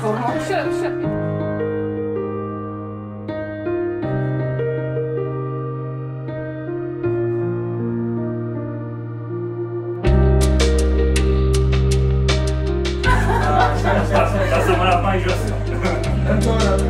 好好，去去。啊，咋怎么了？呵呵，很。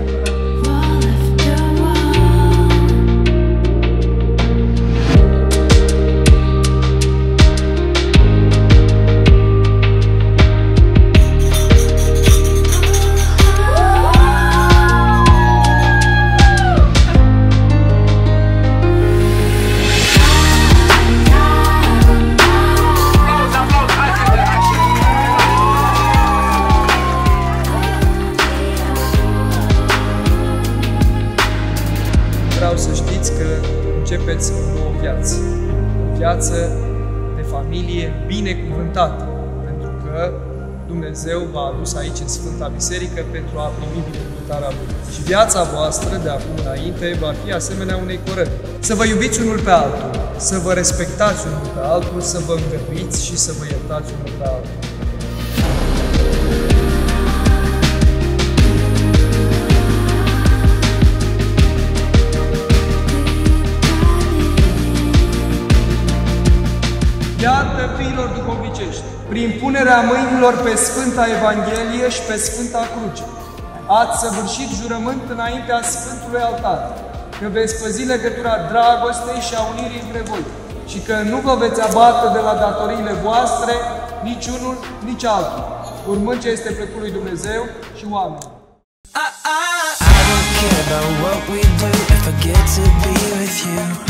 Vreau să știți că începeți o nouă viață. O viață de familie binecuvântată, pentru că Dumnezeu v-a adus aici în Sfânta Biserică pentru a primi binecuvântarea Lui. Și viața voastră de acum înainte va fi asemenea unei corăbi. Să vă iubiți unul pe altul, să vă respectați unul pe altul, să vă îngăduiți și să vă iertați unul pe altul. Iată fiilor duhovnicești, prin punerea mâinilor pe Sfânta Evanghelie și pe Sfânta Cruce, ați săvârșit jurământ înaintea Sfântului Altar, că veți păzi legătura dragostei și a unirii între voi și că nu vă veți abate de la datoriile voastre, nici unul, nici altul, urmând ce este plăcut lui Dumnezeu și oameni. I don't care about what we do if I get to be with you.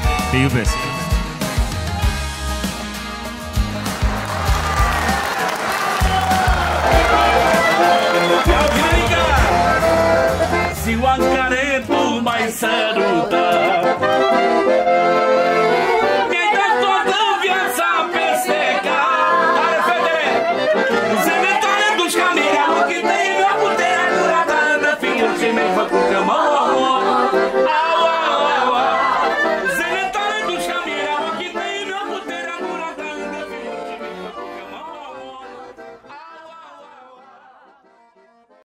Tem o best. Se o ancareto mais saruta. Você me torna dos caminhos, que tem a puteira anda fim se me vai com o camão.